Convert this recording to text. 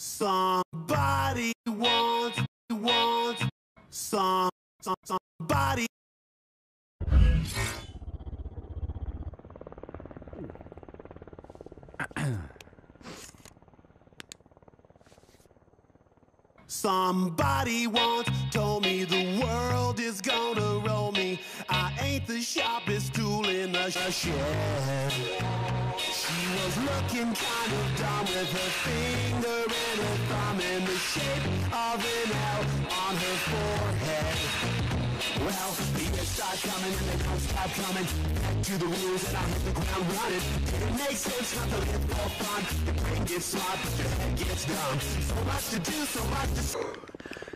Somebody wants, wants, some, some, somebody. Somebody once told me the world is gonna roll me. I ain't the sharpest tool in the sh- shed. Looking kind of dumb with her finger and her thumb in the shape of an L on her forehead. Well, the years start coming and they don't stop coming. Back to the rules and I hit the ground running. Didn't make sense not to live for fun. Your brain gets smart, but your head gets dumb. So much to do, so much to.